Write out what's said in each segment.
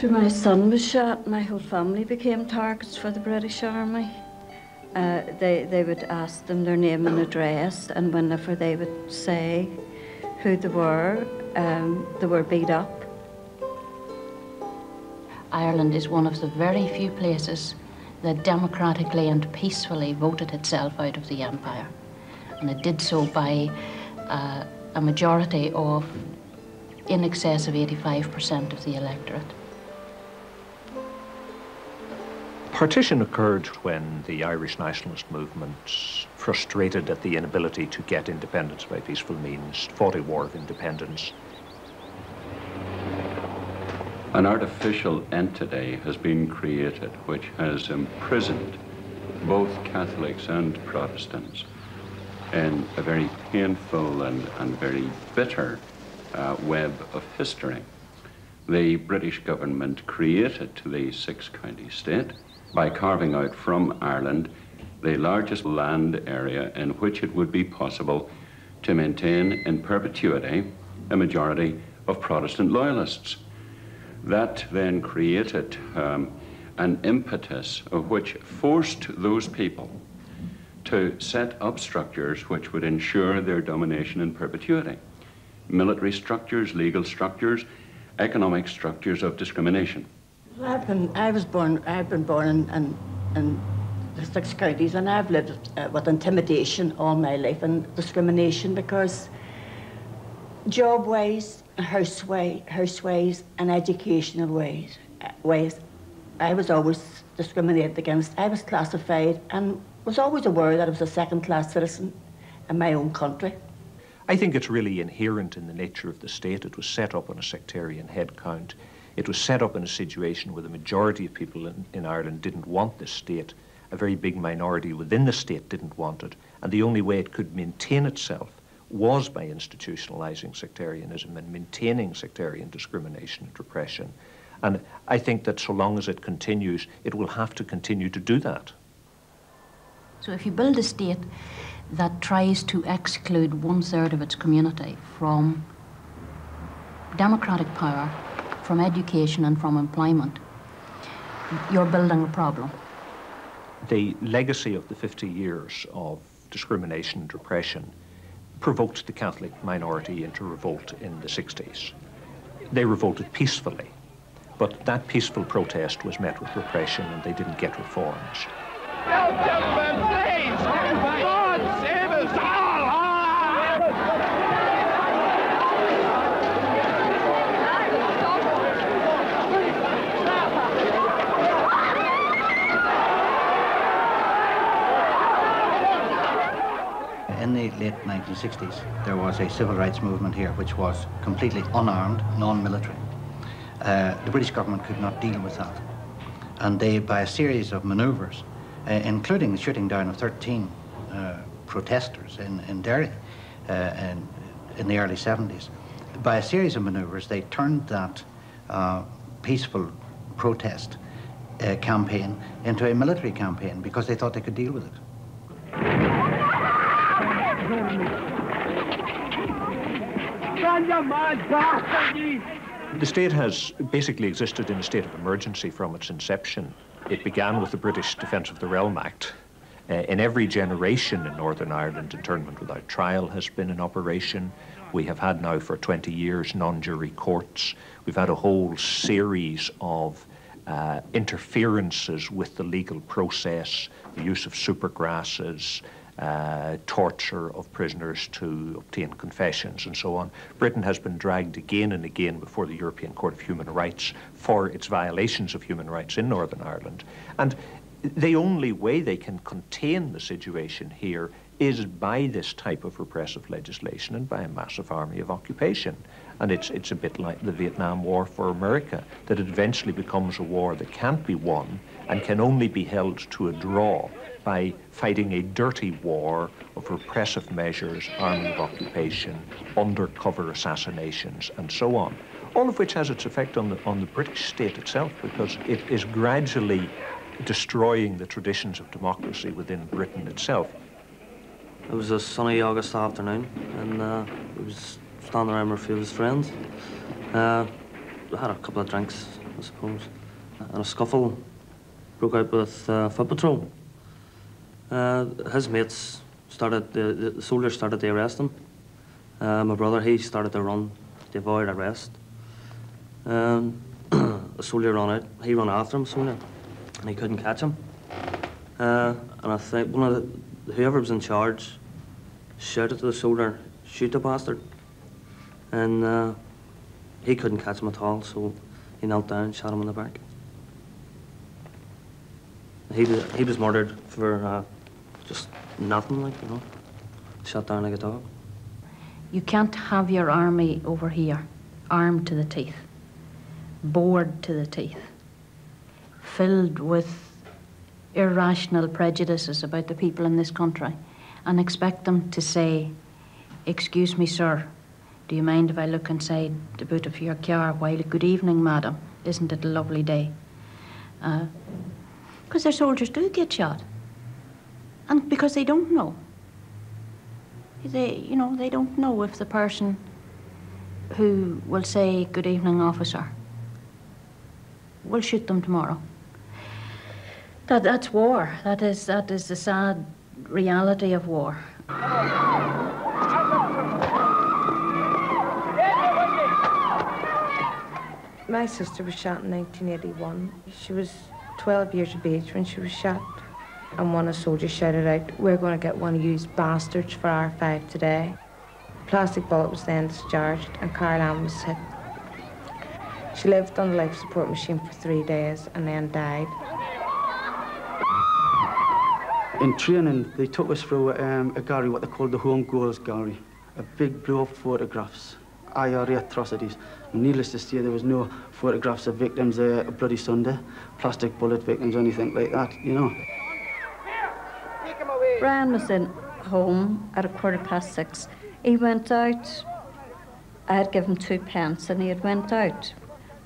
After my son was shot, my whole family became targets for the British Army. Uh, they, they would ask them their name and address, and whenever they would say who they were, um, they were beat up. Ireland is one of the very few places that democratically and peacefully voted itself out of the empire. And it did so by uh, a majority of in excess of 85% of the electorate. Partition occurred when the Irish nationalist movement, frustrated at the inability to get independence by peaceful means, fought a war of independence. An artificial entity has been created which has imprisoned both Catholics and Protestants in a very painful and, and very bitter uh, web of history. The British government created the six county state by carving out from Ireland the largest land area in which it would be possible to maintain in perpetuity a majority of Protestant loyalists. That then created um, an impetus which forced those people to set up structures which would ensure their domination in perpetuity. Military structures, legal structures, economic structures of discrimination. I've been, I was born, I've been born in, in, in the six counties and I've lived uh, with intimidation all my life and discrimination because job wise, house way, house ways and educational ways, uh, ways, I was always discriminated against. I was classified and was always aware that I was a second class citizen in my own country. I think it's really inherent in the nature of the state. It was set up on a sectarian headcount. It was set up in a situation where the majority of people in, in Ireland didn't want this state. A very big minority within the state didn't want it. And the only way it could maintain itself was by institutionalizing sectarianism and maintaining sectarian discrimination and repression. And I think that so long as it continues, it will have to continue to do that. So if you build a state that tries to exclude one third of its community from democratic power from education and from employment, you're building a problem. The legacy of the 50 years of discrimination and repression provoked the Catholic minority into revolt in the 60s. They revolted peacefully, but that peaceful protest was met with repression and they didn't get reforms. gentlemen, please! God save us all! In the late 1960s, there was a civil rights movement here which was completely unarmed, non-military. Uh, the British government could not deal with that. And they, by a series of maneuvers, uh, including the shooting down of 13 uh, protesters in, in Derry uh, in, in the early 70s, by a series of maneuvers, they turned that uh, peaceful protest uh, campaign into a military campaign because they thought they could deal with it. The state has basically existed in a state of emergency from its inception. It began with the British Defence of the Realm Act. Uh, in every generation in Northern Ireland, internment without trial has been in operation. We have had now for 20 years non-jury courts. We've had a whole series of uh, interferences with the legal process, the use of supergrasses, uh, torture of prisoners to obtain confessions and so on. Britain has been dragged again and again before the European Court of Human Rights for its violations of human rights in Northern Ireland. And the only way they can contain the situation here is by this type of repressive legislation and by a massive army of occupation. And it's, it's a bit like the Vietnam War for America, that it eventually becomes a war that can't be won and can only be held to a draw by fighting a dirty war of repressive measures, army of occupation, undercover assassinations, and so on. All of which has its effect on the, on the British state itself because it is gradually destroying the traditions of democracy within Britain itself. It was a sunny August afternoon, and uh, we was standing around with a few of his friends. Uh, we had a couple of drinks, I suppose. And a scuffle broke out with uh, Foot Patrol. Uh, his mates started, the, the soldiers started to arrest him. Uh, my brother, he started to run to avoid arrest. Um, a soldier ran out, he ran after him, and he couldn't catch him. Uh, and I think one of the, whoever was in charge shouted to the soldier, shoot the bastard. And uh, he couldn't catch him at all, so he knelt down and shot him in the back. He was, he was murdered for uh, just nothing, like, you know. Shot down like a dog. You can't have your army over here, armed to the teeth, bored to the teeth, filled with irrational prejudices about the people in this country, and expect them to say, Excuse me, sir, do you mind if I look inside the boot of your car while good evening, madam? Isn't it a lovely day? Because uh, their soldiers do get shot. And because they don't know. They, you know, they don't know if the person who will say, Good evening, officer, will shoot them tomorrow. That, that's war. That is, that is the sad reality of war. My sister was shot in 1981. She was 12 years of age when she was shot. And one of the soldiers shouted out, We're going to get one of you bastards for our five today. A plastic bullet was then discharged and Carol Ann was hit. She lived on the life support machine for three days and then died. In training, they took us through um, a gallery, what they called the Home Goals Gallery, a big blow up photographs, IRA atrocities. Needless to say, there was no photographs of victims there uh, Bloody Sunday, plastic bullet victims, or anything like that, you know. Brian was in home at a quarter past six. He went out. I had given two pence and he had went out.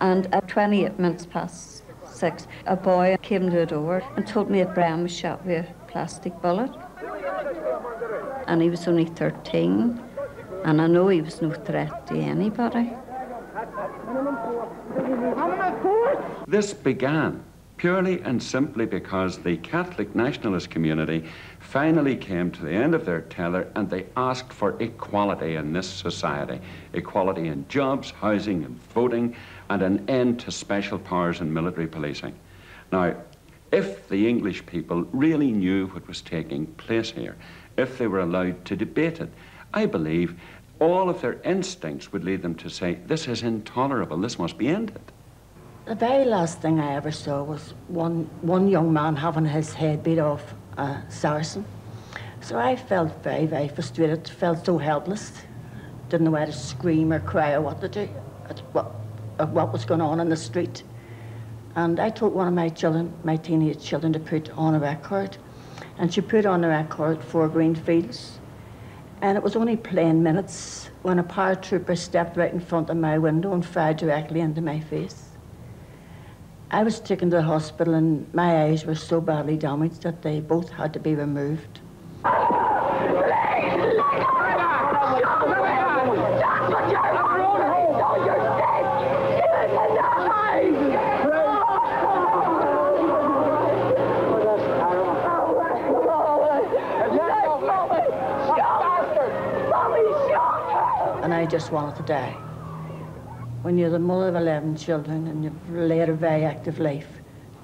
And at 28 minutes past six, a boy came to the door and told me that Brian was shot with plastic bullet. And he was only 13. And I know he was no threat to anybody. This began purely and simply because the Catholic nationalist community finally came to the end of their tether and they asked for equality in this society. Equality in jobs, housing and voting and an end to special powers and military policing. Now, if the English people really knew what was taking place here, if they were allowed to debate it, I believe all of their instincts would lead them to say, this is intolerable, this must be ended. The very last thing I ever saw was one, one young man having his head beat off a Saracen. So I felt very, very frustrated, felt so helpless. Didn't know whether to scream or cry or what to do, at what, at what was going on in the street. And I told one of my children, my teenage children, to put on a record. And she put on the record Four Green Fields. And it was only playing minutes when a paratrooper stepped right in front of my window and fired directly into my face. I was taken to the hospital and my eyes were so badly damaged that they both had to be removed. and just wanted to die. When you're the mother of 11 children and you've led a very active life,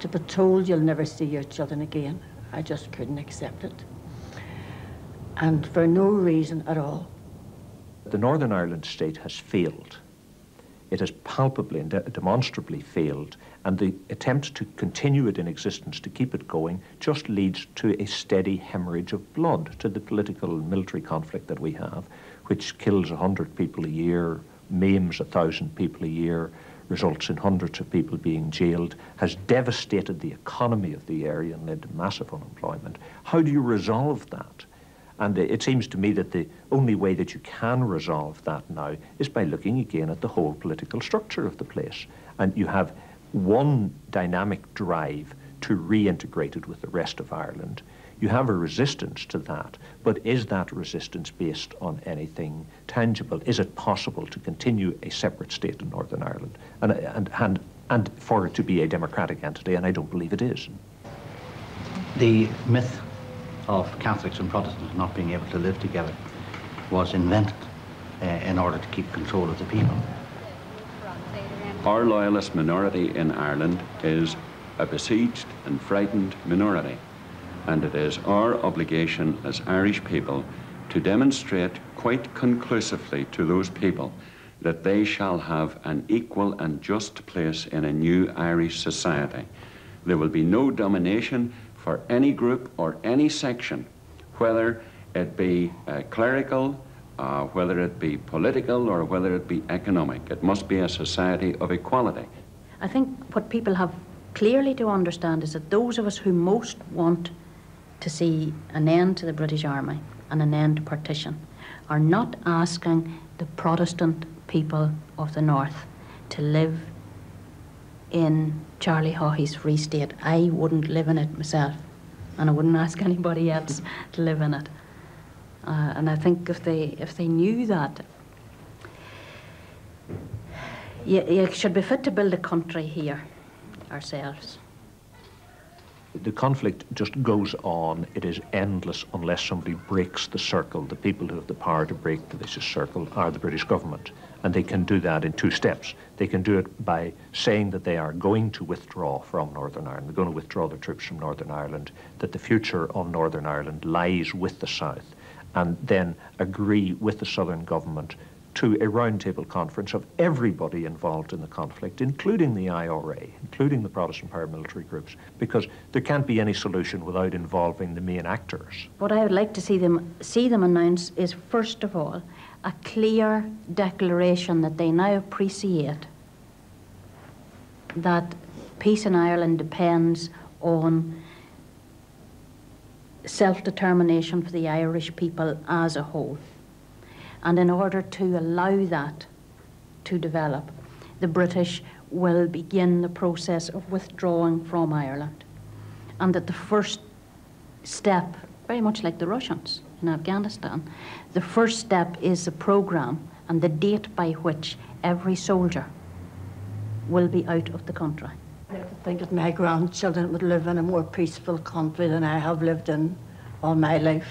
to be told you'll never see your children again, I just couldn't accept it. And for no reason at all. The Northern Ireland state has failed. It has palpably and de demonstrably failed, and the attempt to continue it in existence, to keep it going, just leads to a steady hemorrhage of blood, to the political and military conflict that we have, which kills 100 people a year, maims a thousand people a year, results in hundreds of people being jailed, has devastated the economy of the area and led to massive unemployment. How do you resolve that? And uh, it seems to me that the only way that you can resolve that now is by looking again at the whole political structure of the place. And you have one dynamic drive to reintegrate it with the rest of Ireland. You have a resistance to that, but is that resistance based on anything tangible? Is it possible to continue a separate state in Northern Ireland? And, and, and, and for it to be a democratic entity, and I don't believe it is. The myth of Catholics and Protestants not being able to live together was invented uh, in order to keep control of the people. Our loyalist minority in Ireland is a besieged and frightened minority, and it is our obligation as Irish people to demonstrate quite conclusively to those people that they shall have an equal and just place in a new Irish society. There will be no domination for any group or any section, whether it be uh, clerical, uh, whether it be political, or whether it be economic. It must be a society of equality. I think what people have clearly to understand is that those of us who most want to see an end to the British Army and an end to partition are not asking the Protestant people of the North to live in Charlie Haughey's Free State. I wouldn't live in it myself, and I wouldn't ask anybody else to live in it. Uh, and I think if they if they knew that, you, you should be fit to build a country here ourselves. The conflict just goes on. It is endless unless somebody breaks the circle. The people who have the power to break this circle are the British government. And they can do that in two steps. They can do it by saying that they are going to withdraw from Northern Ireland, they're going to withdraw their troops from Northern Ireland, that the future of Northern Ireland lies with the South, and then agree with the Southern government to a roundtable conference of everybody involved in the conflict, including the IRA, including the Protestant paramilitary groups, because there can't be any solution without involving the main actors. What I would like to see them see them announce is first of all a clear declaration that they now appreciate that peace in Ireland depends on self-determination for the Irish people as a whole. And in order to allow that to develop, the British will begin the process of withdrawing from Ireland. And that the first step, very much like the Russians in Afghanistan, the first step is a program and the date by which every soldier will be out of the country. I think that my grandchildren would live in a more peaceful country than I have lived in all my life.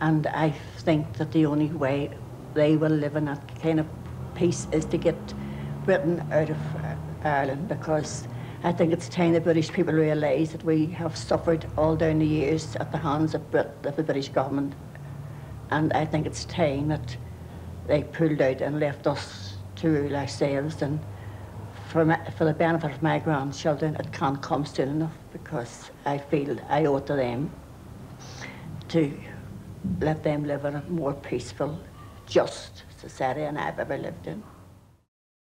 And I think that the only way they will live in that kind of peace is to get Britain out of uh, Ireland because I think it's time the British people realise that we have suffered all down the years at the hands of, Brit of the British government. And I think it's time that they pulled out and left us to rule ourselves. And for, my, for the benefit of my grandchildren, it can't come soon enough because I feel I owe it to them to let them live in a more peaceful just society than I've ever lived in.